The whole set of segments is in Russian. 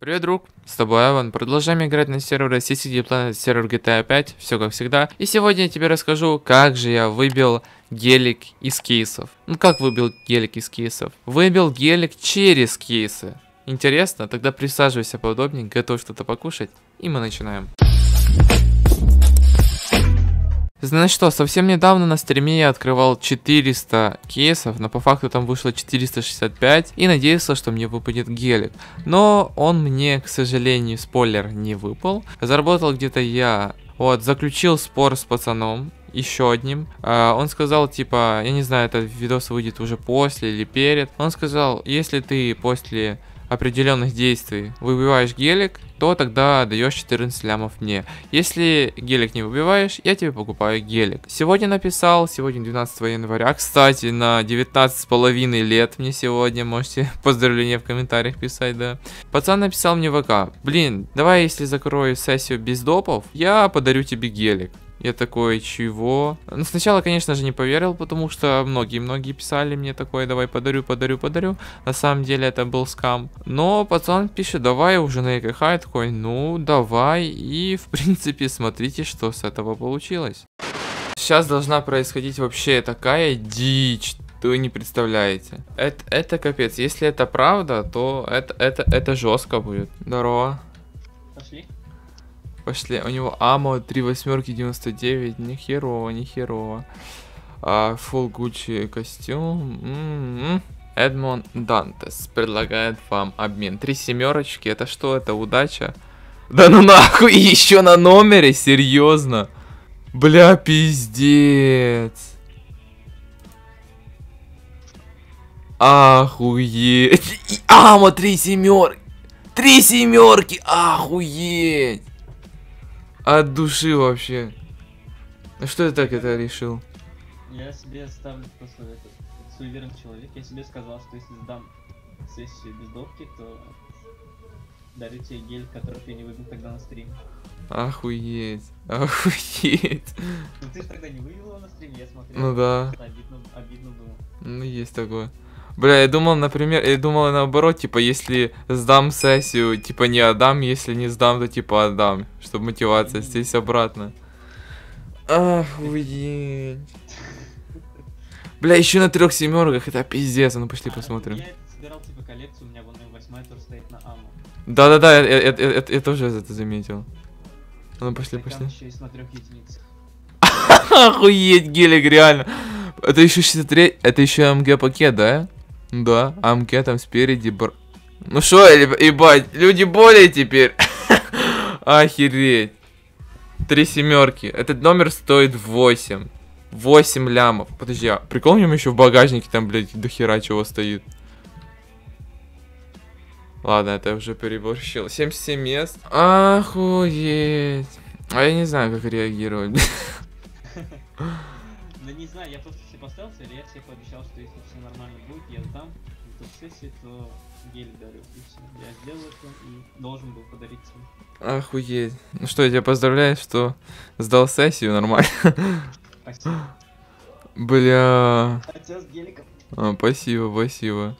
Привет, друг, с тобой Эван. Продолжаем играть на сервере CCD Planet, сервер GTA 5, все как всегда. И сегодня я тебе расскажу, как же я выбил гелик из кейсов. Ну как выбил гелик из кейсов? Выбил гелик через кейсы. Интересно? Тогда присаживайся поудобнее, готов что-то покушать, и мы начинаем. Знаешь что, совсем недавно на стриме я открывал 400 кейсов, но по факту там вышло 465 и надеялся, что мне выпадет гелик. Но он мне, к сожалению, спойлер, не выпал. Заработал где-то я, вот, заключил спор с пацаном, еще одним. Uh, он сказал, типа, я не знаю, этот видос выйдет уже после или перед. Он сказал, если ты после определенных действий выбиваешь гелик, то тогда даешь 14 лямов мне. Если гелик не выбиваешь, я тебе покупаю гелик. Сегодня написал, сегодня 12 января. Кстати, на 19 с половиной лет мне сегодня, можете поздравления в комментариях писать, да. Пацан написал мне ВК, блин, давай если закрою сессию без допов, я подарю тебе гелик. Я такой, чего? Ну, сначала, конечно же, не поверил, потому что многие-многие писали мне такое, давай подарю, подарю, подарю. На самом деле это был скам. Но пацан пишет, давай уже на ЭКХ. Я такой, ну, давай. И, в принципе, смотрите, что с этого получилось. Сейчас должна происходить вообще такая дичь вы не представляете. Это, это капец. Если это правда, то это, это, это жестко будет. Здорово. Пошли. Пошли. У него амо 3 восьмерки 99. Не херово, не херово. А, full Gucci костюм. М-м-м. Эдмон Дантес предлагает вам обмен. Три семерочки. Это что? Это удача? Да ну нахуй, еще на номере? Серьезно? Бля, пиздец. Охуеть. Амо, три семерки. Три семерки. Охуеть. От души вообще. Ну что ты так это решил? Я себе ставлю просто этот суеверный человек. Я себе сказал, что если сдам сессию без допки, то дарю тебе гель, который ты не выбил тогда на стриме. Охуеть. Охуеть. Ну ты же тогда не вывел его на стриме, я смотрел. Ну да. Обидно, обидно было. Ну есть такое. Бля, я думал, например, я думал наоборот, типа, если сдам сессию, типа, не отдам, если не сдам, то, типа, отдам, чтобы мотивация здесь обратно. Охуеть. Бля, еще на трех семерках, это пиздец, а ну пошли посмотрим. Я собирал типа коллекцию, у меня вон и восьмая тоже стоит на аму. Да-да-да, я, я- я- я- тоже это заметил. Ну пошли, пошли. Охуеть, гелик, реально. Это еще 63, это еще МГ пакет, да? Да, АМГ там спереди, бр... Ну еб- ебать, люди более теперь. Охереть. Три семерки. Этот номер стоит 8. 8 лямов. Подожди, а прикол в еще в багажнике там, блядь, до хера чего стоит. Ладно, это уже переборщил. 77 мест. Охуеть. А я не знаю, как реагировать. Да не знаю, я просто себе поставил цель, я себе пообещал, что если все нормально будет, я сдам эту сессию, то гель дарю. И все. Я сделал это и должен был подарить тебе. Охуеть. Ну что, я тебя поздравляю, что сдал сессию нормально. Спасибо. Бля. Хотя с геликом. А, спасибо, спасибо.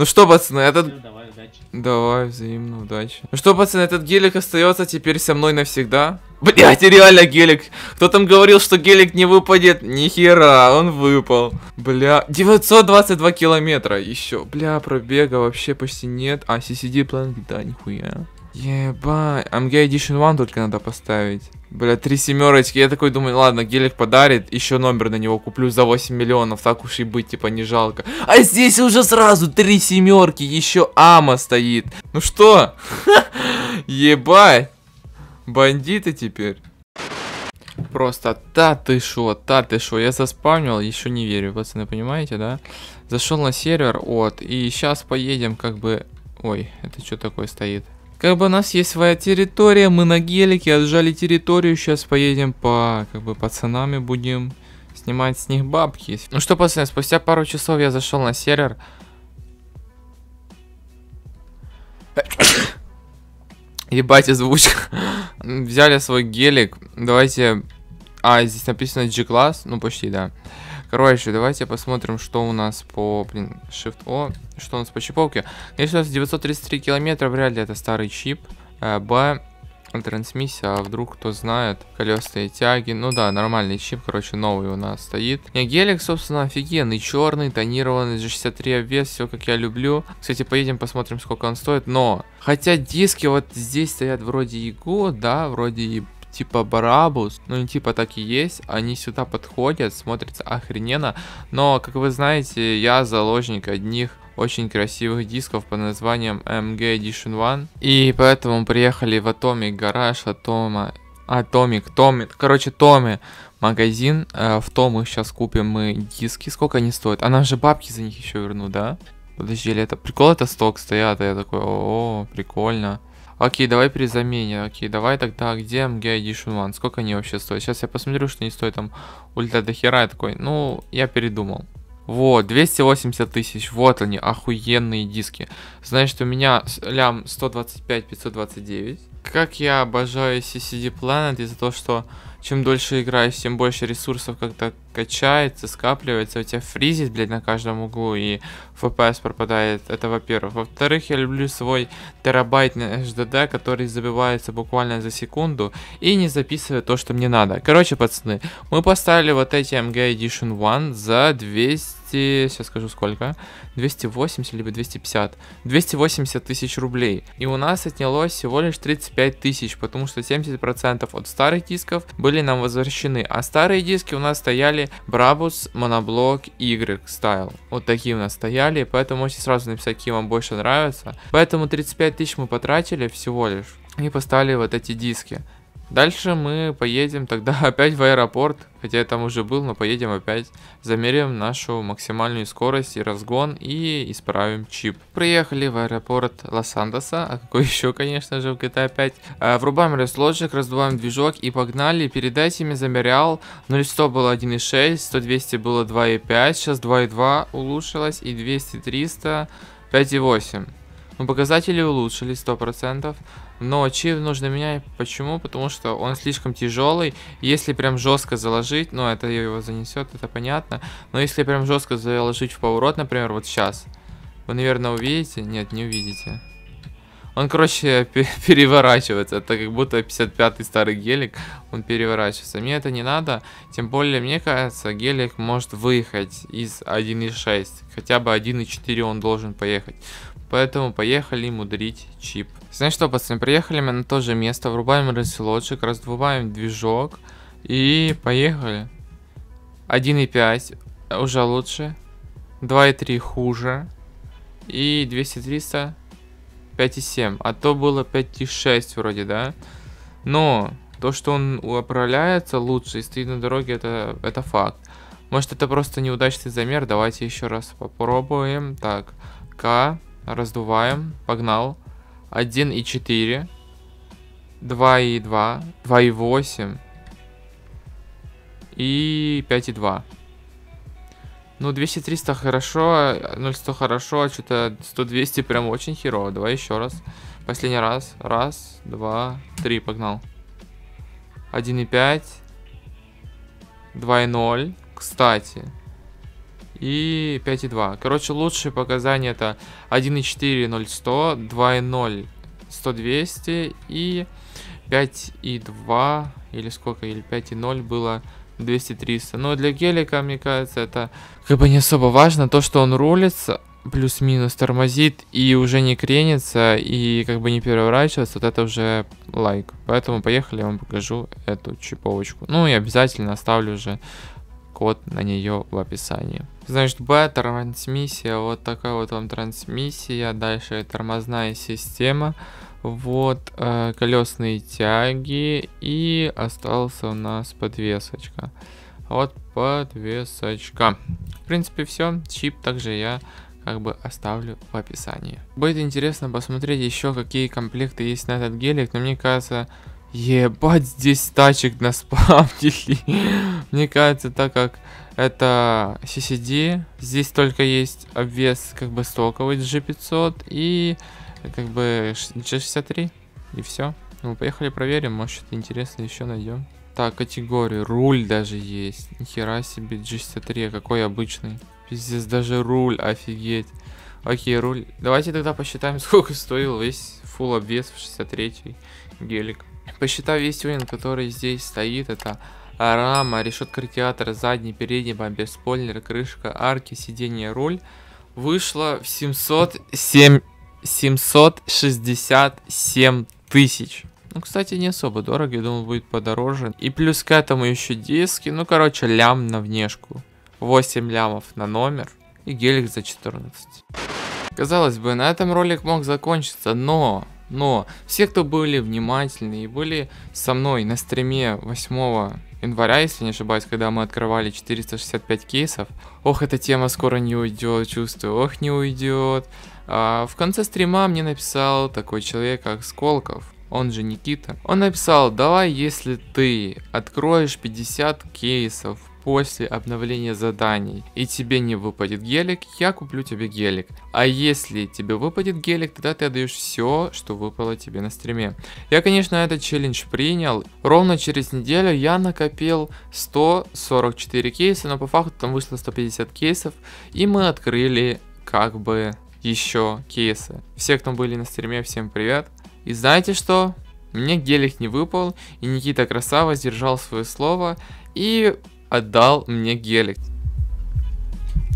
Ну что, пацаны, этот... Давай, удачи. Давай, взаимно, удачи. Ну что, пацаны, этот гелик остается теперь со мной навсегда. Блять, реально гелик. Кто там говорил, что гелик не выпадет? Нихера, он выпал. Бля, 922 километра еще. Бля, пробега вообще почти нет. А, CCD Planet, да, нихуя. Ебать, AMG Edition 1 только надо поставить. Бля, три семерочки. Я такой думаю, ладно, гелик подарит, еще номер на него куплю за 8 миллионов, так уж и быть, типа, не жалко. А здесь уже сразу три семерки, еще Ама стоит. Ну что? Ебать. Бандиты теперь. Просто та ты шо, та ты шо, я заспавнил, еще не верю, пацаны, понимаете, да? Зашел на сервер, вот, и сейчас поедем, как бы... Ой, это что такое стоит? Как бы у нас есть своя территория, мы на гелике отжали территорию, сейчас поедем по, как бы, пацанами будем снимать с них бабки. Ну что, пацаны, спустя пару часов я зашел на сервер. Ебать, озвучка. Взяли свой гелик. Давайте... А, здесь написано G-класс. Ну, почти, да. Короче, давайте посмотрим, что у нас по, блин, Shift O, что у нас по чиповке. Если у нас 933 километра, вряд ли это старый чип. Э, Б, трансмиссия, а вдруг кто знает, колесные тяги, ну да, нормальный чип, короче, новый у нас стоит. Не, гелик, собственно, офигенный, черный, тонированный, G63 обвес, все как я люблю. Кстати, поедем посмотрим, сколько он стоит, но, хотя диски вот здесь стоят вроде ИГО, да, вроде и типа Барабус, ну не типа так и есть, они сюда подходят, смотрятся охрененно, но, как вы знаете, я заложник одних очень красивых дисков под названием MG Edition 1, и поэтому приехали в Atomic Garage, Atomic, Atomic, Tomy, короче, Томи магазин, э, в том мы сейчас купим мы диски, сколько они стоят, а нам же бабки за них еще вернут, да? Подожди, это прикол, это сток стоят, а я такой, о, прикольно. Окей, давай при. Окей, давай тогда, где MG Edition One? Сколько они вообще стоят? Сейчас я посмотрю, что они стоят там ультра до хера. Я такой, ну, я передумал. Вот, 280 тысяч, вот они, охуенные диски. Значит, у меня лям 125-529. Как я обожаю CCD Planet из-за того, что чем дольше играешь, тем больше ресурсов как-то качается, скапливается, у тебя фризит, блядь, на каждом углу, и FPS пропадает, это во-первых. Во-вторых, я люблю свой терабайтный HDD, который забивается буквально за секунду и не записывает то, что мне надо. Короче, пацаны, мы поставили вот эти MG Edition One за 200 сейчас скажу сколько, 280 либо 250, 280 тысяч рублей. И у нас отнялось всего лишь 35 тысяч, потому что 70% от старых дисков были нам возвращены, а старые диски у нас стояли Brabus Monoblock Y Style. Вот такие у нас стояли, поэтому можете сразу написать, какие вам больше нравятся. Поэтому 35 тысяч мы потратили всего лишь и поставили вот эти диски. Дальше мы поедем тогда опять в аэропорт, хотя я там уже был, но поедем опять. Замерим нашу максимальную скорость и разгон и исправим чип. Приехали в аэропорт Лос-Андоса, а какой еще, конечно же, в GTA 5. А, врубаем ресложик, раздуваем движок и погнали. Перед этими замерял 0-100 было 1.6, 100-200 было 2.5, сейчас 2.2 улучшилось и 200-300 5.8. Ну, показатели улучшились 100%. Но чип нужно менять. Почему? Потому что он слишком тяжелый. Если прям жестко заложить, ну это его занесет, это понятно. Но если прям жестко заложить в поворот, например, вот сейчас, вы, наверное, увидите? Нет, не увидите. Он, короче, переворачивается. Это как будто 55-й старый гелик. Он переворачивается. Мне это не надо. Тем более, мне кажется, гелик может выехать из 1.6. Хотя бы 1.4 он должен поехать. Поэтому поехали мудрить чип. Знаешь что, пацаны, приехали мы на то же место, врубаем ресилотчик, раздуваем движок и поехали. 1.5 уже лучше, 2.3 хуже и 200-300 5.7, а то было 5.6 вроде, да? Но то, что он управляется лучше и стоит на дороге, это, это факт. Может это просто неудачный замер, давайте еще раз попробуем. Так, К, Раздуваем. Погнал. 1,4. 2,2. 2,8. И 5,2. Ну, 200-300 хорошо, 0-100 хорошо, а что-то 100-200 прям очень херово. Давай еще раз. Последний раз. Раз, два, три, погнал. 1,5. 2,0. Кстати, и 5,2. Короче, лучшие показания это 1,4 0100, 2,0 100 200 и 5,2 или сколько, или 5,0 было 200 300. Но для гелика, мне кажется, это как бы не особо важно. То, что он рулится, плюс-минус тормозит и уже не кренится и как бы не переворачивается, вот это уже лайк. Поэтому поехали, я вам покажу эту чиповочку. Ну и обязательно оставлю уже код на нее в описании. Значит, Б, трансмиссия, вот такая вот вам трансмиссия, дальше тормозная система, вот э, колесные тяги и остался у нас подвесочка. Вот подвесочка. В принципе все, чип также я как бы оставлю в описании. Будет интересно посмотреть еще какие комплекты есть на этот гелик, но мне кажется Ебать, здесь тачек наспавнили. Мне кажется, так как это CCD, здесь только есть обвес как бы стоковый G500 и как бы G63. И все. Ну, поехали проверим, может что-то интересное еще найдем. Так, категории. Руль даже есть. Нихера себе, G63, какой обычный. Пиздец, даже руль, офигеть. Окей, руль. Давайте тогда посчитаем, сколько стоил весь full обвес в 63 гелик. Посчитав весь тюнинг, который здесь стоит, это рама, решетка радиатора, задний, передний бампер, спойлер, крышка, арки, сиденье, руль, вышло в 707, 767 тысяч. Ну, кстати, не особо дорого, я думал, будет подороже. И плюс к этому еще диски, ну, короче, лям на внешку. 8 лямов на номер и гелик за 14. Казалось бы, на этом ролик мог закончиться, но но все, кто были внимательны и были со мной на стриме 8 января, если не ошибаюсь, когда мы открывали 465 кейсов, ох, эта тема скоро не уйдет, чувствую, ох, не уйдет. А в конце стрима мне написал такой человек, как Сколков, он же Никита. Он написал, давай, если ты откроешь 50 кейсов после обновления заданий и тебе не выпадет гелик, я куплю тебе гелик. А если тебе выпадет гелик, тогда ты отдаешь все, что выпало тебе на стриме. Я, конечно, этот челлендж принял. Ровно через неделю я накопил 144 кейса, но по факту там вышло 150 кейсов, и мы открыли как бы еще кейсы. Все, кто были на стриме, всем привет. И знаете что? Мне гелик не выпал, и Никита Красава сдержал свое слово, и отдал мне гелик.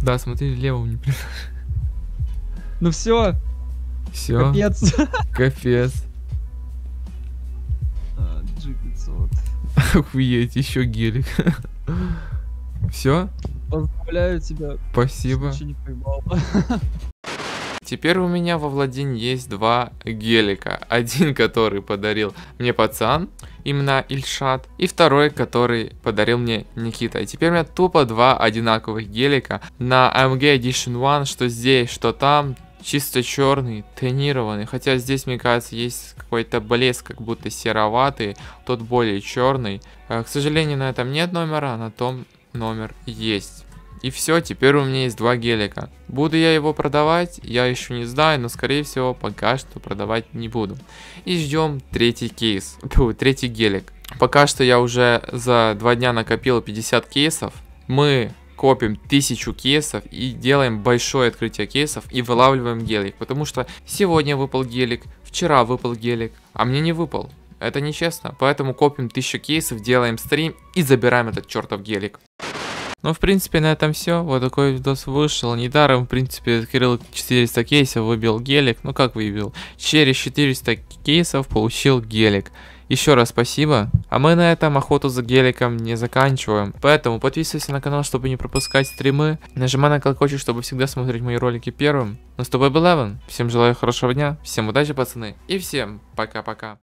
Да, смотри, левому не Ну все. Все. Капец. Капец. G500. Охуеть, еще гелик. Все? Поздравляю тебя. Спасибо. Ничего не поймал. Теперь у меня во владении есть два гелика. Один, который подарил мне пацан, именно Ильшат, и второй, который подарил мне Никита. И теперь у меня тупо два одинаковых гелика на AMG Edition 1, что здесь, что там, чисто черный, тонированный. Хотя здесь, мне кажется, есть какой-то блеск, как будто сероватый, тот более черный. Э, к сожалению, на этом нет номера, на том номер есть. И все, теперь у меня есть два гелика. Буду я его продавать, я еще не знаю, но скорее всего пока что продавать не буду. И ждем третий кейс, третий гелик. Пока что я уже за два дня накопил 50 кейсов. Мы копим 1000 кейсов и делаем большое открытие кейсов и вылавливаем гелик. Потому что сегодня выпал гелик, вчера выпал гелик, а мне не выпал. Это нечестно. Поэтому копим 1000 кейсов, делаем стрим и забираем этот чертов гелик. Ну, в принципе, на этом все. Вот такой видос вышел. Недаром, в принципе, открыл 400 кейсов, выбил гелик. Ну, как выбил? Через 400 кейсов получил гелик. Еще раз спасибо. А мы на этом охоту за геликом не заканчиваем. Поэтому подписывайся на канал, чтобы не пропускать стримы. Нажимай на колокольчик, чтобы всегда смотреть мои ролики первым. Ну, с тобой был Эван. Всем желаю хорошего дня. Всем удачи, пацаны. И всем пока-пока.